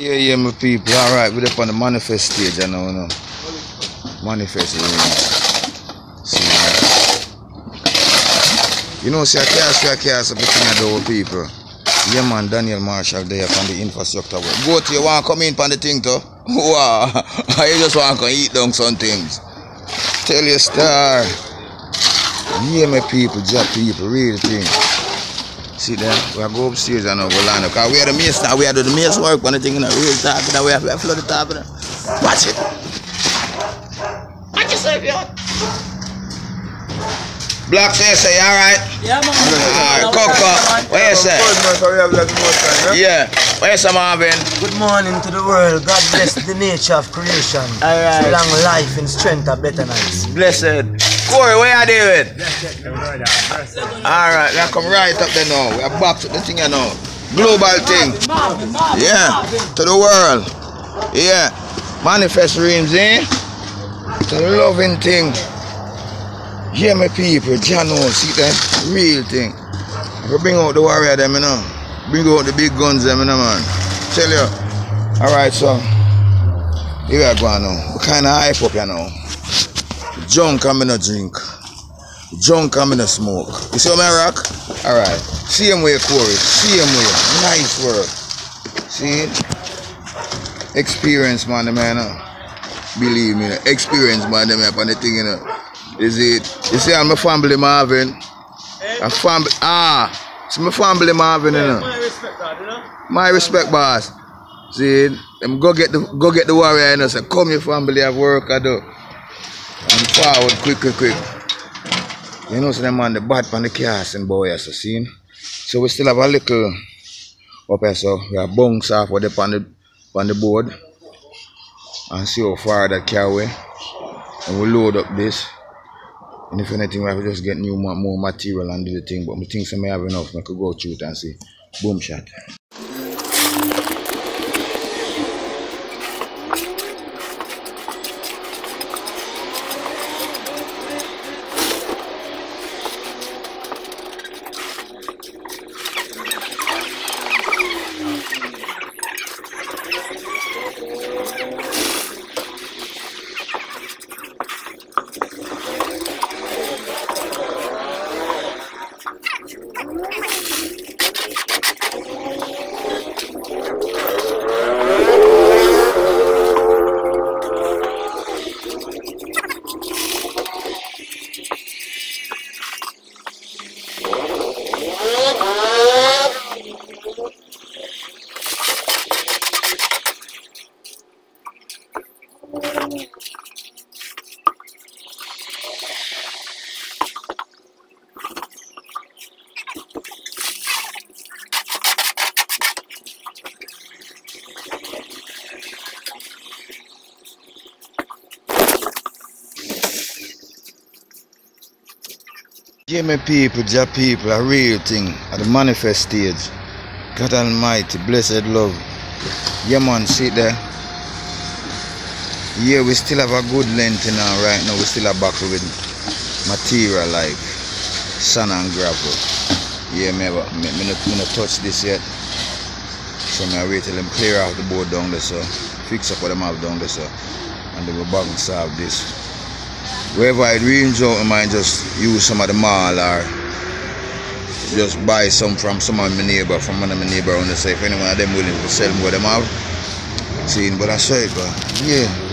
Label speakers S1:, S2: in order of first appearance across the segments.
S1: Yeah, yeah, my people. All right, we're up on the manifest stage, I know, know. Manifest. See, you know, see, I see, I can't see, between the people. Yeah, man, Daniel Marshall there from the infrastructure. Go to you, want to come in on the thing, too? Wow. you just want to eat down some things. Tell your star. Yeah, my people, Jah people, real thing. See there, we are go upstairs and over land. Because we are the mace now, we are the mace work on the thing in the real top, and we have to flood the top of it. Watch it. Watch yourself, yo. Black say, say, alright?
S2: Yeah, man.
S1: Alright, Coco, what you say? Yeah, what you say, Marvin?
S3: Good morning to the world. God bless the nature of creation.
S1: Alright.
S3: Long life and strength of better nights.
S1: Blessed. Corey, where you doing? Alright, now come right up there now. We are back to the thing you know. Global thing. Yeah, to the world. Yeah, manifest dreams, eh? To the loving thing. Yeah, my people, Jano, see that real thing. We bring out the warrior, them, you know. Bring out the big guns, them, you know, man. Tell you. All right, so here we are going now. We kind of hype up, you know. Junk I'm in a drink. Junk I'm in a smoke. You see what I rock? All right. Same way, Corey. Same way. Nice work. See? Experience, man, the man. uh. Believe me, experience, man, them up on the thing, you know. Is it? You see, I'm a family, Marvin. A family. Ah, it's my family, Marvin, you know. My respect, Adi, know. My respect, boss. See, them go get the go get the warrior, you know. Say, come, your family have work, I do. And forward, quick, quick, quick. You know, so them on the bad on the casting boy, as so see. So we still have a little up here, so we have bunks off on the on the board and see how far that carry. And we load up this. And if anything, we have to just get new more, material and do the thing. But I think some may have enough. I could go through it and see. Boom shot. Yeah, my people, Jah people, a real thing at the manifest stage. God Almighty, blessed love. Yeah, man, see there. Yeah, we still have a good length now. Right now, we still are back with material like sand and gravel. Yeah, me, me, me, not, me not touch this yet. So me I wait till them clear off the board down there, so fix up what them have down there, so and then we back and solve this. Wherever I range out, I might just use some of the mall or just buy some from some of my neighbor, from one of my neighbor on the say if anyone of them willing to sell what them have. See, but I say but yeah.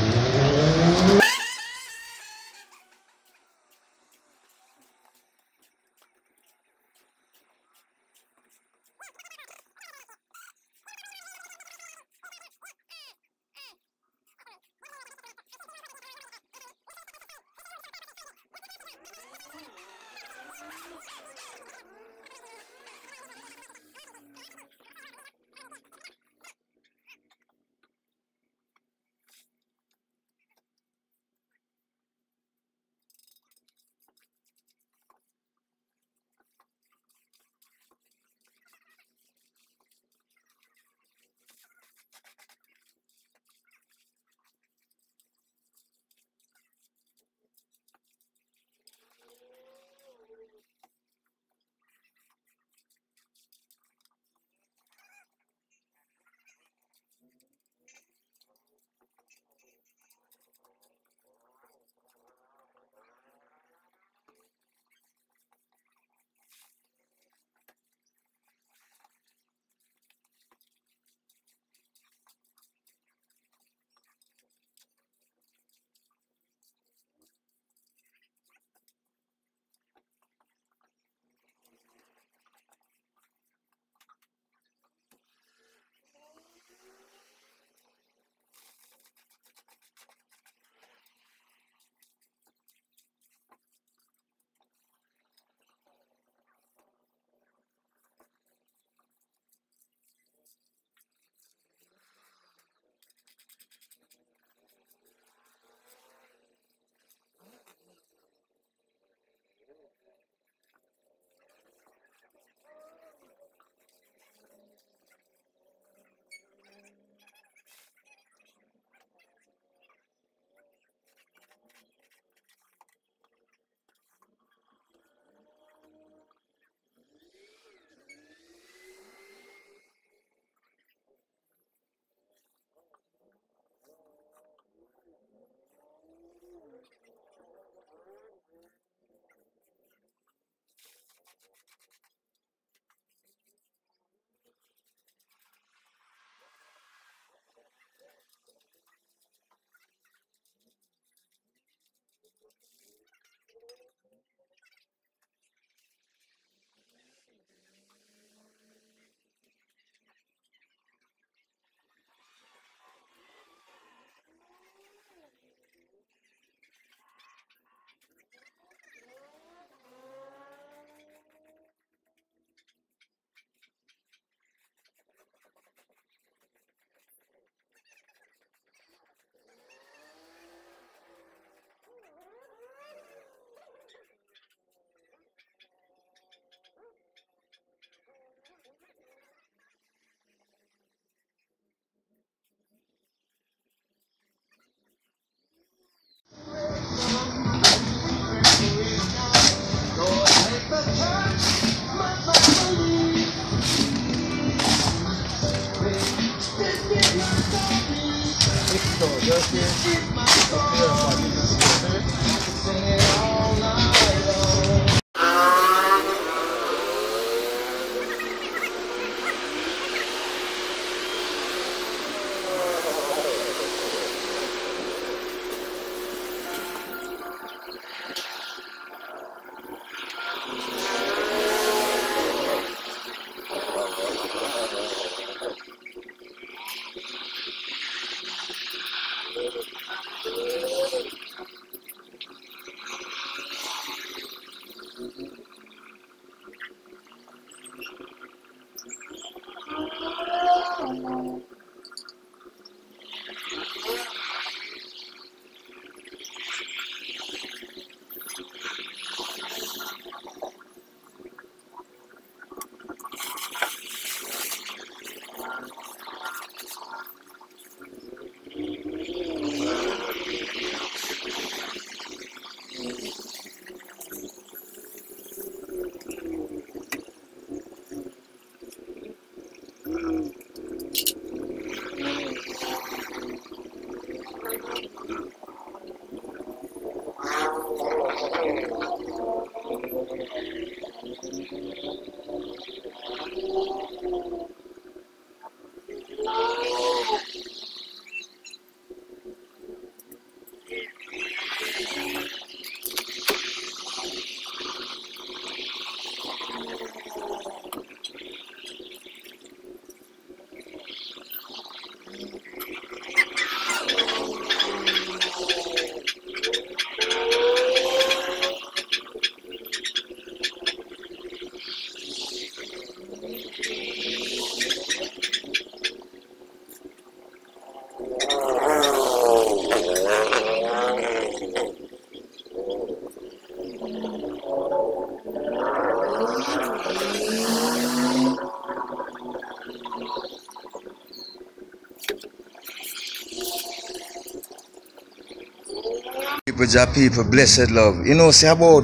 S1: People, Jah people, blessed love. You know, say about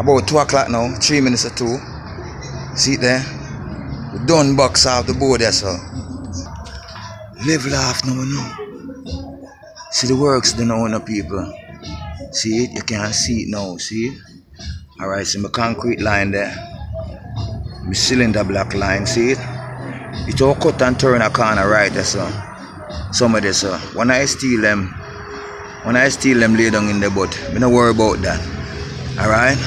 S1: about two o'clock now, three minutes or two. See it there? We done box off the board there, so. Live now, you know. See the works the the people. See it? You can't see it now, see? Alright, see my concrete line there. My cylinder block line, see it? It all cut and turn a corner right there, so. Some of this, so. When I steal them, when I steal them lay down in the boat, me no worry about that. Alright?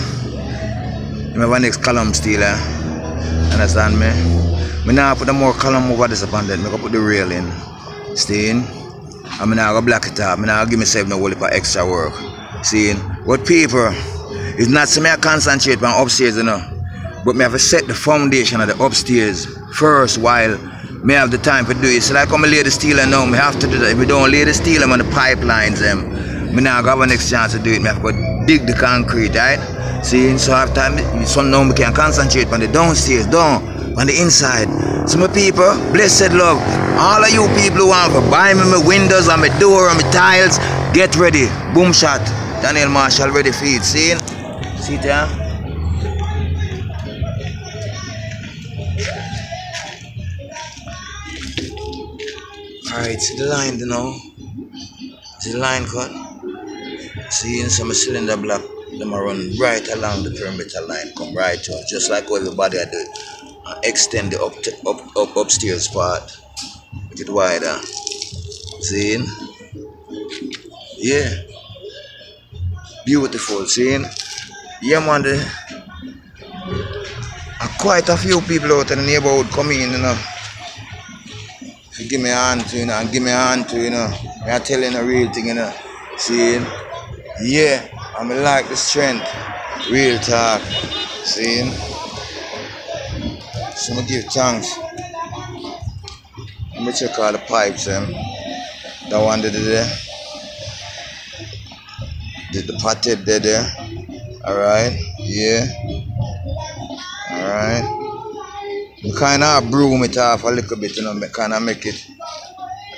S1: Remember next column stealer. Understand me? Me now put the more column over this upon that. Me go put the railing. Staying. And me now go black it up. Me now give myself no whole of extra work. Seeing? But people, it's not so me I concentrate on upstairs, you know. But me have to set the foundation of the upstairs first while me have the time to do it. So like I'm lay the steel and now, me have to do that. If we don't lay the steel I'm on the pipelines them, me now have a next chance to do it. Me have to dig the concrete, right? See, so after me, so now me can concentrate on the downstairs, down, on the inside. So my people, blessed love, all of you people who want to buy me my windows and my door and my tiles, get ready. Boom shot. Daniel Marshall ready for it. See? See there? Alright, see the line you know. See the line cut. See in some cylinder block, them a run right along the perimeter line, come right to just like everybody I do. And extend the up, up, up upstairs part. Make it wider. See? Yeah. Beautiful, see? Yeah man, the, uh, quite a few people out in the neighborhood come in, you know. Give me a hand to, you know, and give me a hand to, you know. I'm telling a real thing, you know. See? Yeah, I'm like the strength. Real talk. See? So I'm give thanks. Me check all the pipes, um. That one did there. Did the potted there, there. Alright, yeah. Alright. Kind of broom it off a little bit, you know, kind of make it,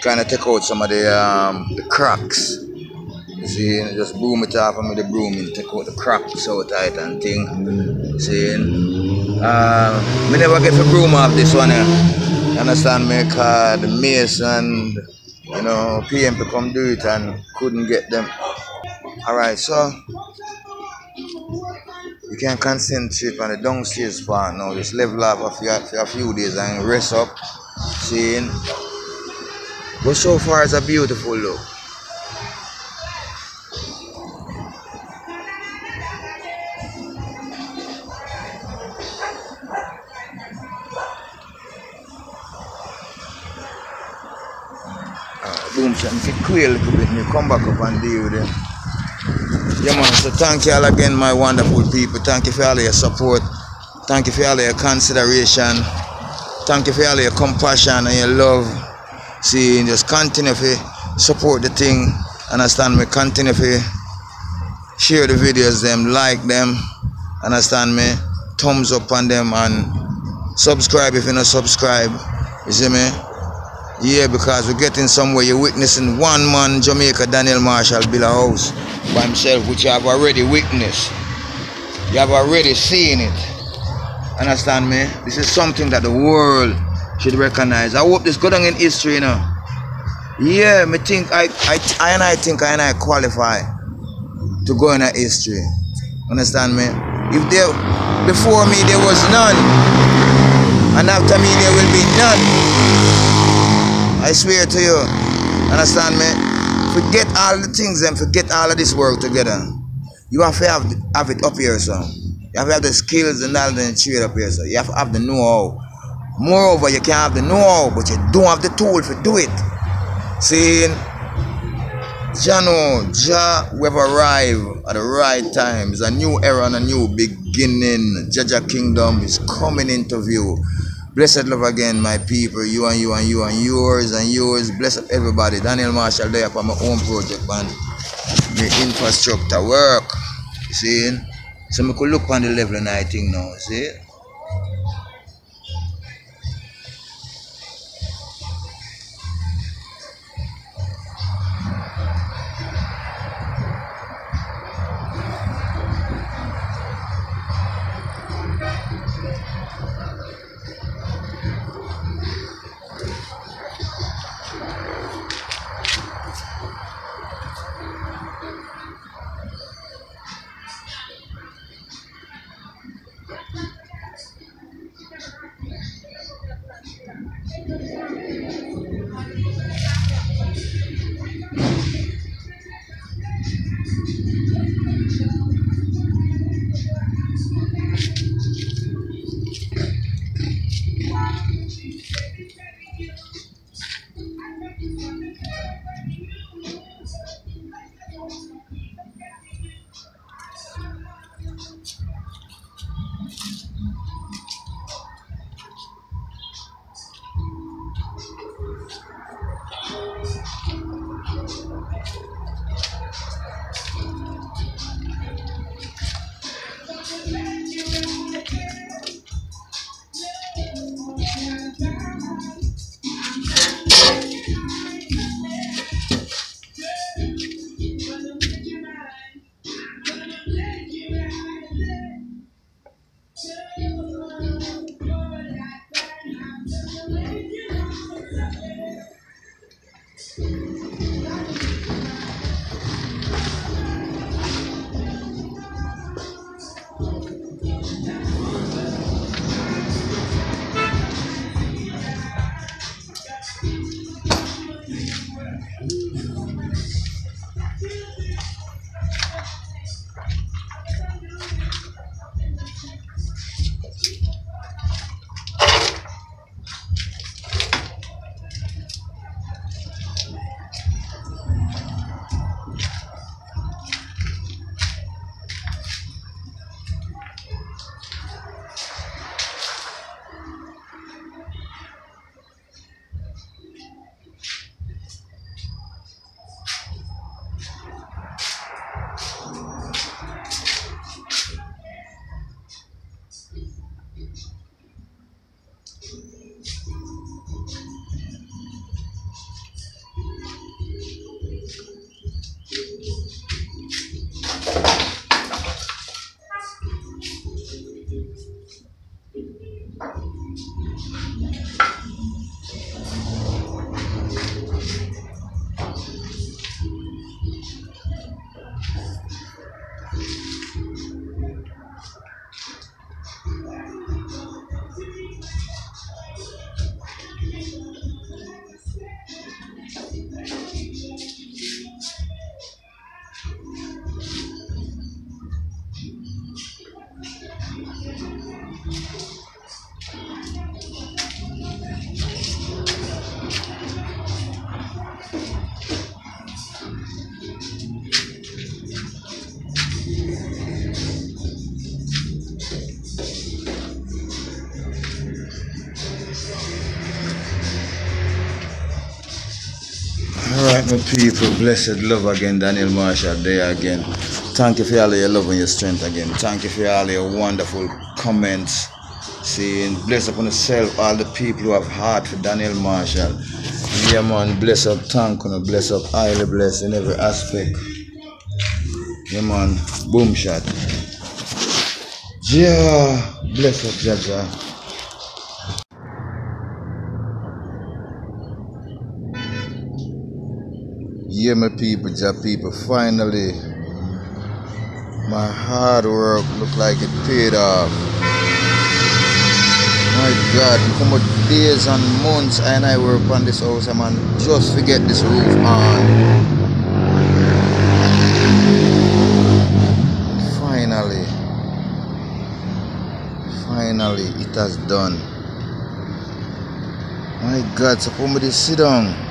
S1: kind of take out some of the um, the cracks. You see, just broom it off with the broom and take out the cracks out tight and thing. See, uh, me never get the broom off this one here. You understand me? Cause the mason, you know, PM to come do it and couldn't get them. Alright, so you can concentrate on the downstairs part now. Just level up a few, for a few days and rest up. Seeing. But so far it's a beautiful look. Uh, boom shot. If it quail a little bit, me come back up and deal with them. Yeah man, so thank you all again my wonderful people. Thank you for all your support. Thank you for all your consideration. Thank you for all your compassion and your love. See, just continue to support the thing. Understand me? Continue to share the videos them, like them. Understand me? Thumbs up on them and subscribe if you not subscribe. You see me? Yeah, because we're getting somewhere. You're witnessing one man, Jamaica Daniel Marshall, build a house by himself, which you have already witnessed. You have already seen it. Understand me? This is something that the world should recognize. I hope this go down in history, you know. Yeah, me think I I I and I think I and I qualify to go in history. Understand me? If there before me there was none, and after me there will be none. I swear to you. Understand me? Forget all the things and forget all of this work together. You have to have, have it up here, so. You have to have the skills and knowledge and trade up here, so. You have to have the know-how. Moreover, you can have the know-how, but you don't have the tool to do it. See? Jano, Jah, we have arrived at the right time. It's a new era and a new beginning. Jaja Kingdom is coming into view. Blessed love again, my people. You and you and you and yours and yours. Bless up everybody. Daniel Marshall there for my own project, man. The infrastructure work. You see? So I could look on the level and I think now, see? My people, blessed love again, Daniel Marshall there again. Thank you for all your love and your strength again. Thank you for all your wonderful comments. Saying, bless upon yourself, all the people who have heart for Daniel Marshall. Yeah, man, bless up, thank you, bless up, highly bless in every aspect. Yeah, man, boom shot. Yeah, bless up, Jaja. Yeah, my people, Jah people, finally, my hard work look like it paid off. My God, how much days and months and I work on this house, man, just to get this roof on. Finally, finally, it has done. My God, so come with this sit down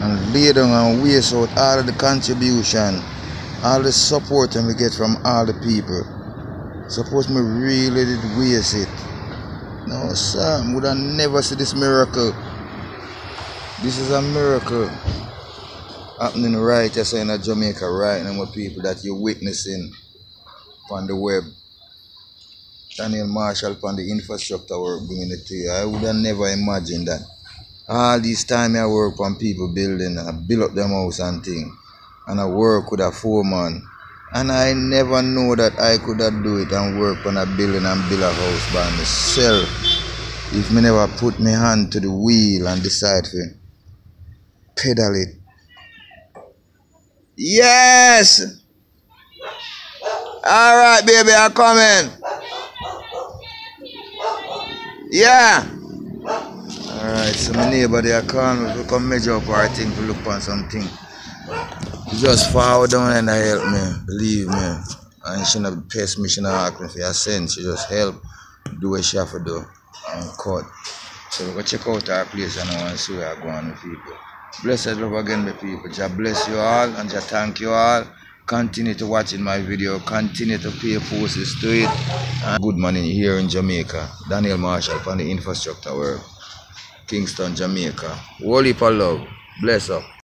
S1: and lay down and waste out all of the contribution, all the support we get from all the people. Suppose me really did waste it. No, sir, would have never see this miracle. This is a miracle happening right here in Jamaica right now, people, that you're witnessing on the web. Daniel Marshall on the infrastructure work bringing it to you. I would have never imagined that all this time I work on people building, I build up them house and thing. And I work with a foreman. And I never know that I could have do it and work on a building and build a house by myself. If me never put my hand to the wheel and decide to pedal it. Yes! Alright baby, I'm coming. Yeah. Alright, so my neighbor there call me to come measure up our thing to look on something. Just forward down and I help me, believe me. And she not pest me, she not ask me for a cent. She just help do what she have to do and cut. So we go check out our place and I want to see where I go on with people. Blessed love again, my people. Just bless you all and just thank you all. Continue to watching my video. Continue to pay forces to it. And good morning here in Jamaica. Daniel Marshall from the infrastructure work. Kingston, Jamaica. Heap of love. Bless up.